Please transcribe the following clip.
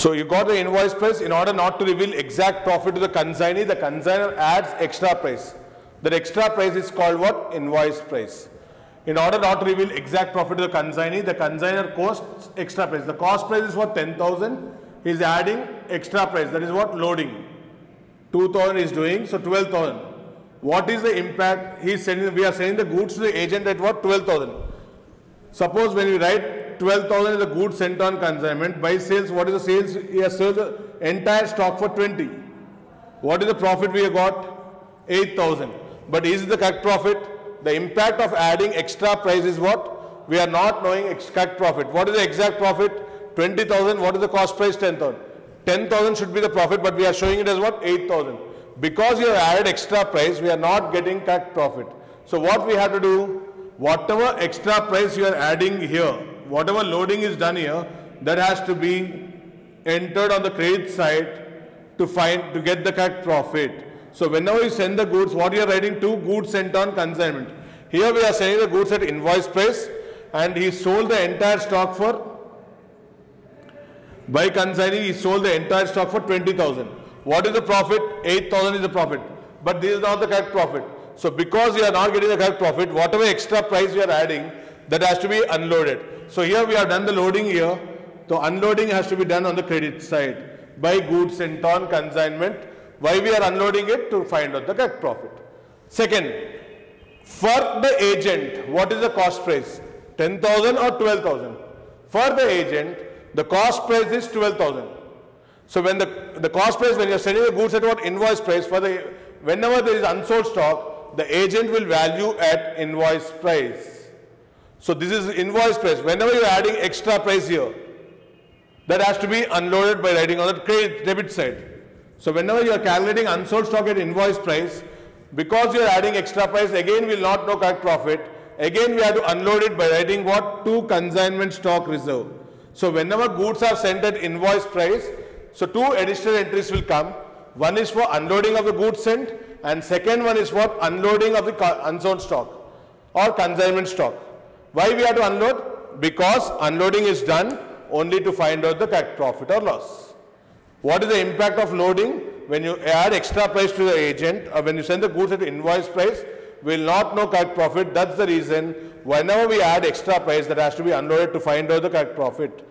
So you got the invoice price. In order not to reveal exact profit to the consignee, the consigner adds extra price. That extra price is called what? Invoice price. In order not to reveal exact profit to the consignee, the consigner costs extra price. The cost price is what? 10,000. He is adding extra price. That is what? Loading. 2000 is doing, so 12,000. What is the impact? He is sending, we are sending the goods to the agent at what? 12,000. Suppose when you write 12,000 is the goods sent on consignment, by sales, what is the sales? He has sold the entire stock for 20. What is the profit we have got? 8,000. But is the correct profit? The impact of adding extra price is what? We are not knowing exact profit. What is the exact profit? 20,000. What is the cost price? 10,000. 10,000 should be the profit, but we are showing it as what? 8,000. Because you have added extra price, we are not getting correct profit. So what we have to do? Whatever extra price you are adding here, whatever loading is done here, that has to be entered on the credit side to find, to get the correct profit. So whenever you send the goods, what you are writing to goods sent on consignment. Here we are sending the goods at invoice price and he sold the entire stock for by consignee, he sold the entire stock for 20,000. What is the profit? 8,000 is the profit. But this is not the correct profit. So because you are not getting the correct profit, whatever extra price you are adding, that has to be unloaded. So here we have done the loading here. So unloading has to be done on the credit side by goods sent on consignment. Why we are unloading it? To find out the correct profit. Second, for the agent, what is the cost price? 10,000 or 12,000? For the agent, the cost price is 12,000. So when the, the cost price, when you are selling the goods at what invoice price, for the, whenever there is unsold stock, the agent will value at invoice price. So this is invoice price. Whenever you are adding extra price here, that has to be unloaded by writing on the credit debit side. So whenever you are calculating unsold stock at invoice price, because you are adding extra price, again we will not know correct profit. Again we have to unload it by writing what? To consignment stock reserve. So whenever goods are sent at invoice price, so two additional entries will come. One is for unloading of the goods sent and second one is for unloading of the unsold stock or consignment stock. Why we have to unload? Because unloading is done only to find out the profit or loss. What is the impact of loading? When you add extra price to the agent or when you send the goods at invoice price, we will not know correct profit. That's the reason whenever we add extra price that has to be unloaded to find out the correct profit.